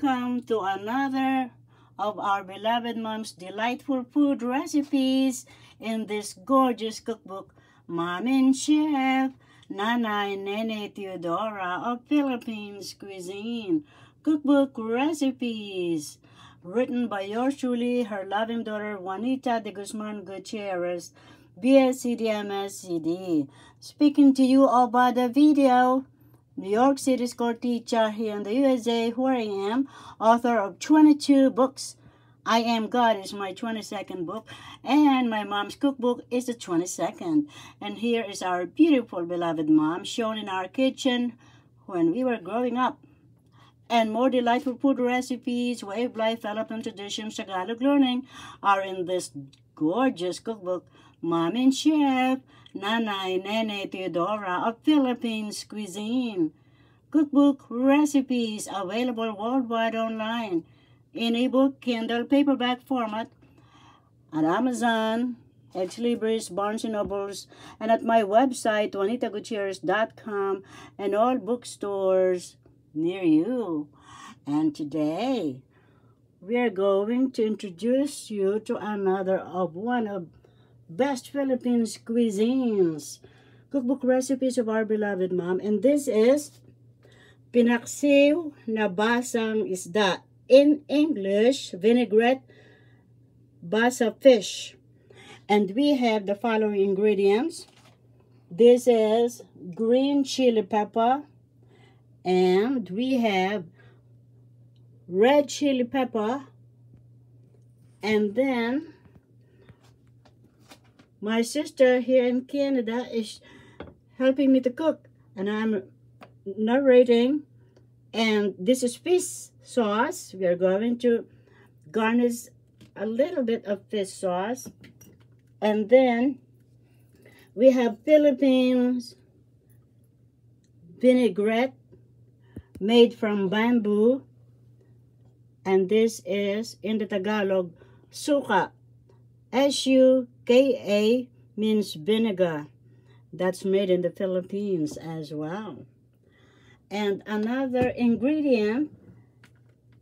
Welcome to another of our beloved mom's delightful food recipes in this gorgeous cookbook, Mom-In-Chef, Nanay Nene Teodora of Philippines Cuisine. Cookbook recipes written by yours truly, her loving daughter Juanita de Guzman Gutierrez, BSEDMSED. Speaking to you about the video New York City school teacher here in the USA, where I am, author of 22 books. I Am God is my 22nd book, and my mom's cookbook is the 22nd. And here is our beautiful, beloved mom shown in our kitchen when we were growing up. And more delightful food recipes, way of life, development traditions, Tagalog learning are in this gorgeous cookbook, Mom-In-Chef. Nanay Nene Teodora of Philippines Cuisine. Cookbook recipes available worldwide online in ebook, Kindle, paperback format at Amazon, Ex Libris, Barnes & Nobles, and at my website, juanitagutierrez.com and all bookstores near you. And today, we are going to introduce you to another of one of best Philippines cuisines. Cookbook recipes of our beloved mom. And this is pinaksiw na basang isda. In English, vinaigrette basa fish. And we have the following ingredients. This is green chili pepper. And we have red chili pepper. And then my sister here in Canada is helping me to cook and I'm narrating. And this is fish sauce. We are going to garnish a little bit of fish sauce. And then we have Philippines vinaigrette made from bamboo. And this is in the Tagalog suka S-U-K-A means vinegar. That's made in the Philippines as well. And another ingredient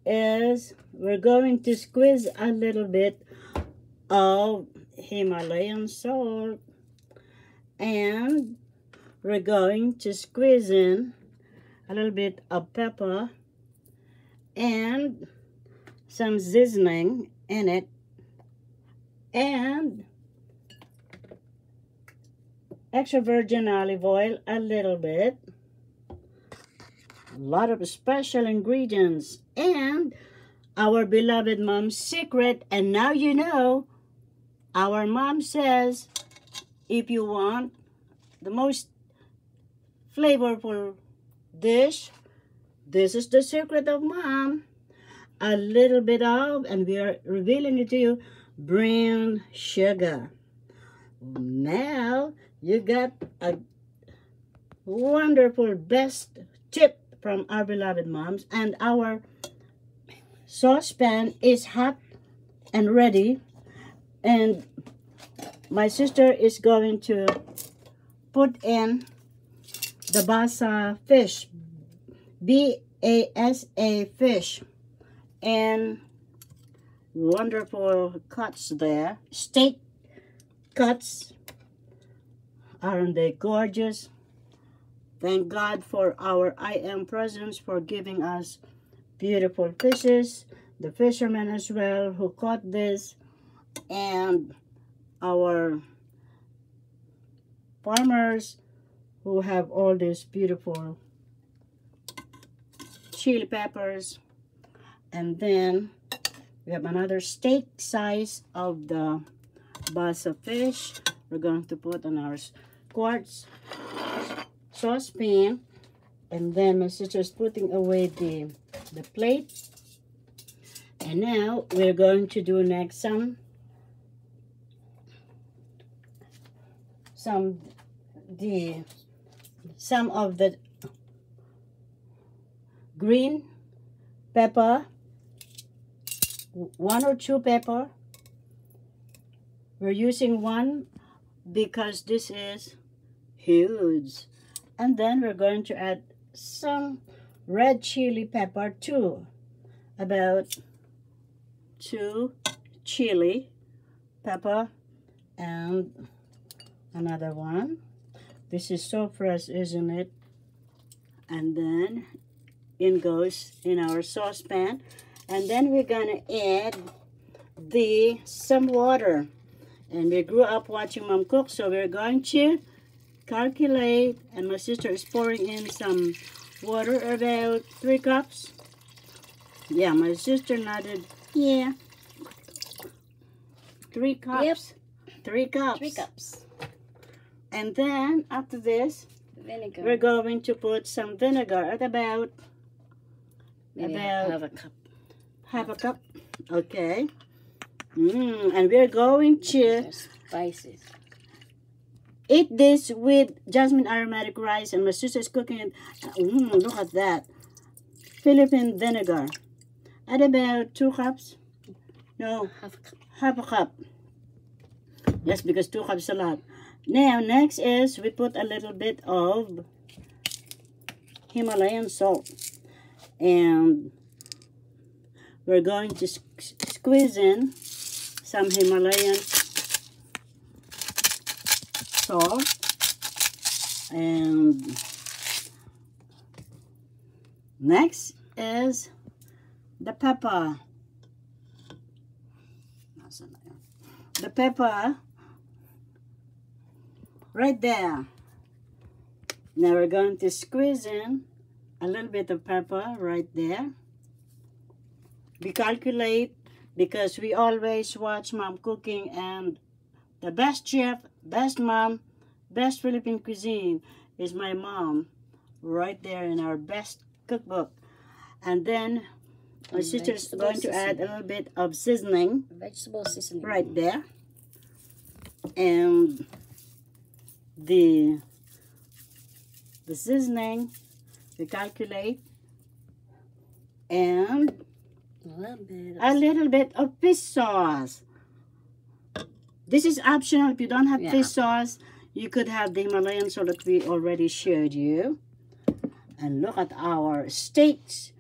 is we're going to squeeze a little bit of Himalayan salt. And we're going to squeeze in a little bit of pepper and some seasoning in it and extra virgin olive oil a little bit. A lot of special ingredients. And our beloved mom's secret. And now you know our mom says if you want the most flavorful dish this is the secret of mom. A little bit of and we are revealing it to you brown sugar. Now you got a wonderful best tip from our beloved moms and our saucepan is hot and ready and my sister is going to put in the basa fish B-A-S-A fish and wonderful cuts there. Steak cuts. Aren't they gorgeous? Thank God for our I Am Presence for giving us beautiful fishes. The fishermen as well who caught this. And our farmers who have all these beautiful chili peppers. And then we have another steak size of the basa fish. We're going to put on our quartz saucepan. And then my sister is putting away the, the plate. And now we're going to do next some some the some of the green pepper one or two pepper. We're using one because this is huge. And then we're going to add some red chili pepper too. about two chili pepper and another one this is so fresh isn't it and then in goes in our saucepan and then we're gonna add the some water and we grew up watching mom cook so we're going to calculate and my sister is pouring in some water about three cups yeah my sister nodded yeah three cups Yep. three cups Three cups. and then after this Vinegar. we're going to put some vinegar at about Maybe about- half a cup. half a cup okay mm, and we're going to spices. Eat this with jasmine aromatic rice and my sister's cooking. It mm, look at that. Philippine vinegar. Add about two cups. No Half a cup. half a cup. Yes because two cups is a lot. Now next is we put a little bit of himalayan salt. And we're going to squeeze in some himalayan salt and next is the pepper. The pepper right there. Now we're going to squeeze in a little bit of pepper right there. We calculate because we always watch mom cooking and the best chef best mom best philippine cuisine is my mom right there in our best cookbook and then my And sister is going to add a little bit of seasoning Vegetable seasoning. right there and the the seasoning we calculate and A little bit. a little bit of fish sauce this is optional. If you don't have Yeah. fish sauce you could have the Himalayan salt that we already showed you. And look at our steaks.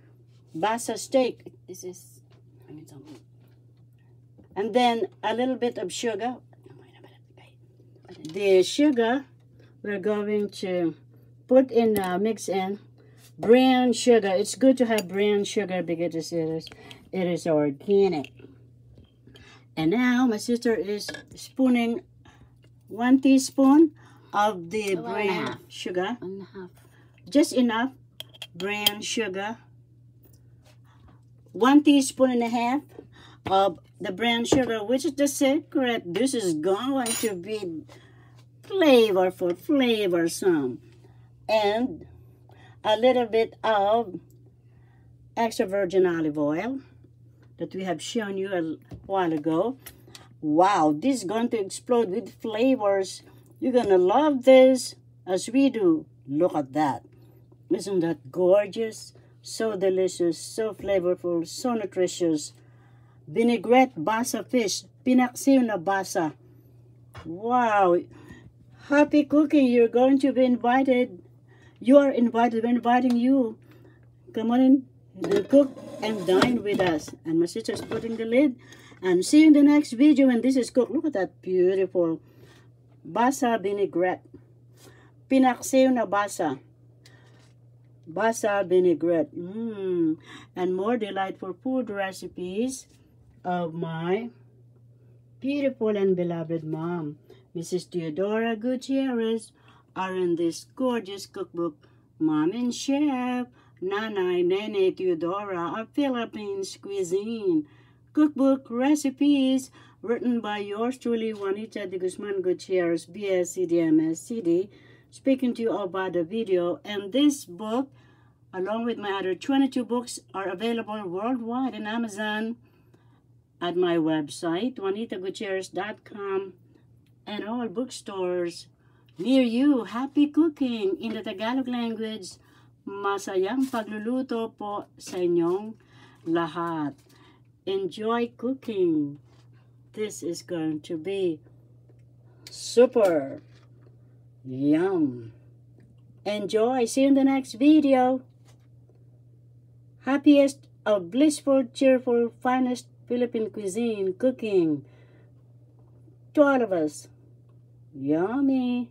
Basa steak. This is. I need some. and then a little bit of sugar. The sugar we're going to put in uh, mix in brown sugar. It's good to have brown sugar because it is it is organic and now my sister is spooning one teaspoon of the one and a brown sugar. One and a half. just enough brown sugar. One teaspoon and a half of the brown sugar which is the secret. This is going to be flavorful flavorsome and a little bit of extra virgin olive oil that we have shown you a while ago wow this is going to explode with flavors you're gonna love this as we do look at that isn't that gorgeous? So delicious, so flavorful, so nutritious. Vinaigrette basa fish, pinaksiw na basa. Wow! Happy cooking! You're going to be invited. You are invited. We're inviting you. Come on in, and cook and dine with us. And my sister's putting the lid. And see you in the next video when this is cooked. Look at that beautiful basa vinaigrette. Pinaksiw na basa. Basa vinaigrette. Mmm. And more delightful food recipes of my beautiful and beloved mom, Mrs. Theodora Gutierrez, are in this gorgeous cookbook, Mom and Chef, Nanay Nene Teodora of Philippines Cuisine. Cookbook recipes written by yours truly, Juanita de Guzman Gutierrez, BSCDMS CD, speaking to you about the video. And this book, along with my other 22 books, are available worldwide on Amazon at my website, juanitagutierrez.com, and all bookstores near you. Happy cooking in the Tagalog language. Masayang pagluluto po sa inyong lahat. Enjoy cooking. This is going to be super yum. Enjoy. See you in the next video. Happiest of blissful, cheerful, finest Philippine cuisine cooking to all of us. Yummy.